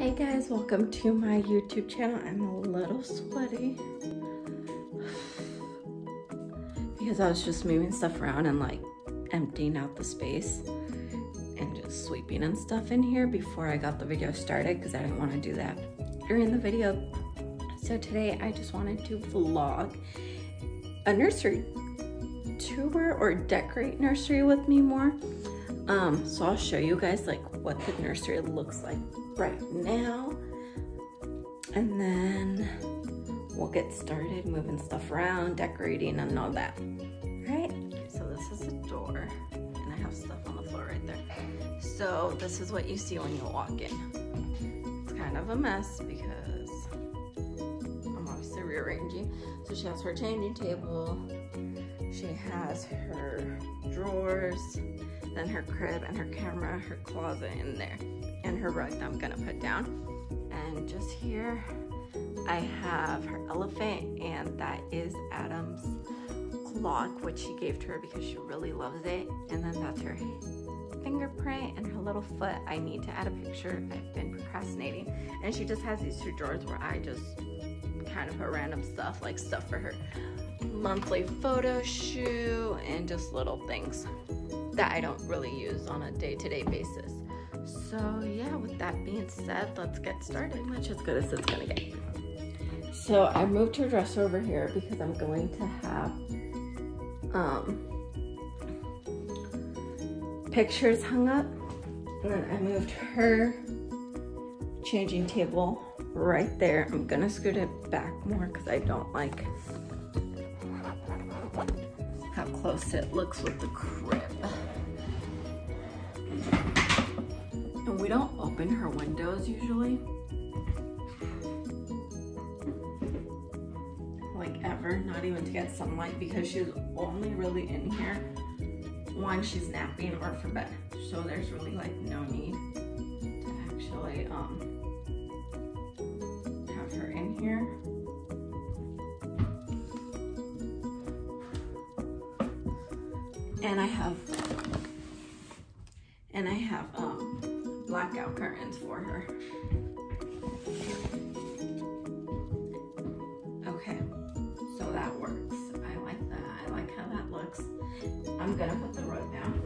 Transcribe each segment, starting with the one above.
Hey guys, welcome to my YouTube channel. I'm a little sweaty because I was just moving stuff around and like emptying out the space and just sweeping and stuff in here before I got the video started because I didn't want to do that during the video. So today I just wanted to vlog a nursery tour or decorate nursery with me more. Um, so I'll show you guys like what the nursery looks like right now. And then we'll get started moving stuff around, decorating and all that. Right? So this is the door and I have stuff on the floor right there. So this is what you see when you walk in. It's kind of a mess because I'm obviously rearranging. So she has her changing table. She has her drawers, then her crib and her camera, her closet in there and her rug that I'm gonna put down. And just here, I have her elephant and that is Adam's clock, which she gave to her because she really loves it. And then that's her fingerprint and her little foot. I need to add a picture. I've been procrastinating. And she just has these two drawers where I just kind of put random stuff, like stuff for her monthly photo shoot and just little things that I don't really use on a day-to-day -day basis. So yeah, with that being said, let's get started. Much as good as it's gonna get. So I moved her dresser over here because I'm going to have um, pictures hung up. And then I moved her changing table right there. I'm gonna scoot it back more because I don't like how close it looks with the crib. We don't open her windows usually. Like ever, not even to get sunlight because she's only really in here when she's napping or for bed. So there's really like no need to actually um, have her in here. And I have, and I have um, blackout curtains for her. Okay, so that works. I like that. I like how that looks. I'm gonna put the rug down.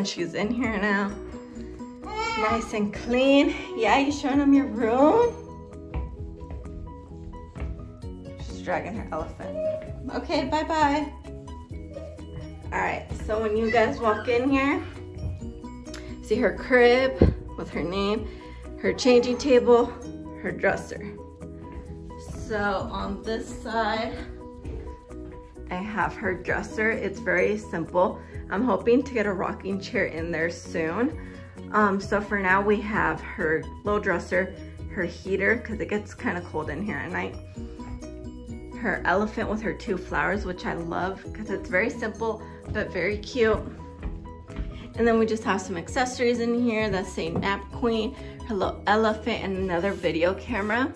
And she's in here now. Nice and clean. Yeah, you showing them your room? She's dragging her elephant. Okay, bye-bye. All right, so when you guys walk in here, see her crib with her name, her changing table, her dresser. So on this side, I have her dresser. It's very simple. I'm hoping to get a rocking chair in there soon. Um, so for now we have her little dresser, her heater, because it gets kind of cold in here at night. Her elephant with her two flowers, which I love because it's very simple, but very cute. And then we just have some accessories in here. That same nap queen, her little elephant, and another video camera.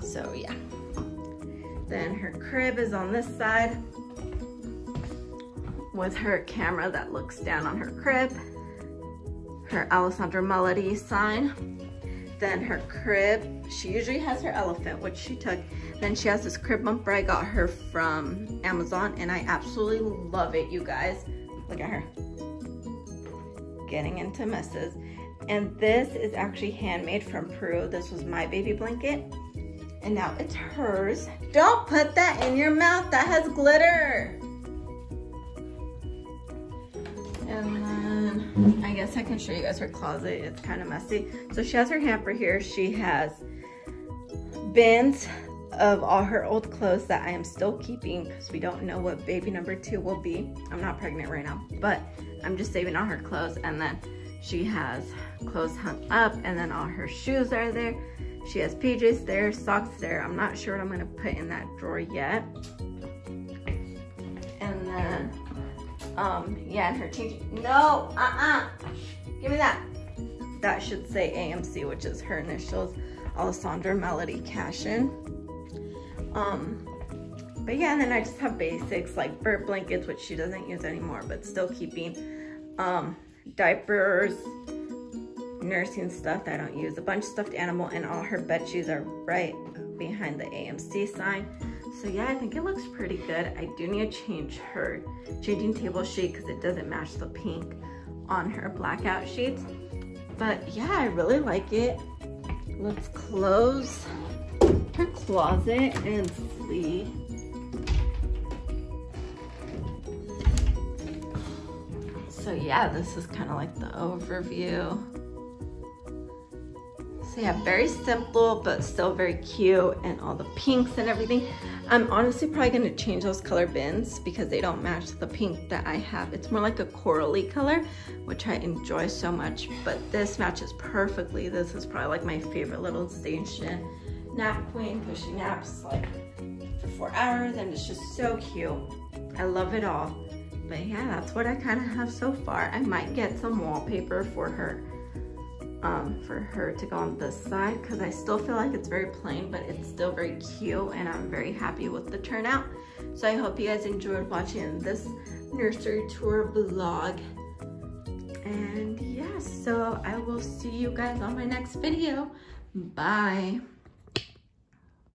So yeah. Then her crib is on this side with her camera that looks down on her crib. Her Alessandra Melody sign. Then her crib, she usually has her elephant, which she took. Then she has this crib bumper I got her from Amazon and I absolutely love it, you guys. Look at her. Getting into messes. And this is actually handmade from Peru. This was my baby blanket and now it's hers. Don't put that in your mouth, that has glitter. And then I guess I can show you guys her closet. It's kind of messy. So she has her hamper here. She has bins of all her old clothes that I am still keeping because we don't know what baby number two will be. I'm not pregnant right now, but I'm just saving all her clothes. And then she has clothes hung up and then all her shoes are there. She has PJs there, socks there. I'm not sure what I'm gonna put in that drawer yet. And then, um, yeah, and her changing, no, uh-uh, give me that. That should say AMC, which is her initials, Alessandra Melody Cashin. Um, but yeah, and then I just have basics like bird blankets, which she doesn't use anymore, but still keeping, um, diapers, nursing stuff that I don't use, a bunch of stuffed animal, and all her bed shoes are right behind the AMC sign. So yeah, I think it looks pretty good. I do need to change her changing table sheet because it doesn't match the pink on her blackout sheets. But yeah, I really like it. Let's close her closet and see. So yeah, this is kind of like the overview. Yeah, very simple, but still very cute and all the pinks and everything. I'm honestly probably gonna change those color bins because they don't match the pink that I have. It's more like a corally color, which I enjoy so much, but this matches perfectly. This is probably like my favorite little station nap queen she naps like for four hours and it's just so cute. I love it all. But yeah, that's what I kind of have so far. I might get some wallpaper for her um, for her to go on this side because I still feel like it's very plain, but it's still very cute and I'm very happy with the turnout. So I hope you guys enjoyed watching this nursery tour vlog. And yeah, so I will see you guys on my next video. Bye.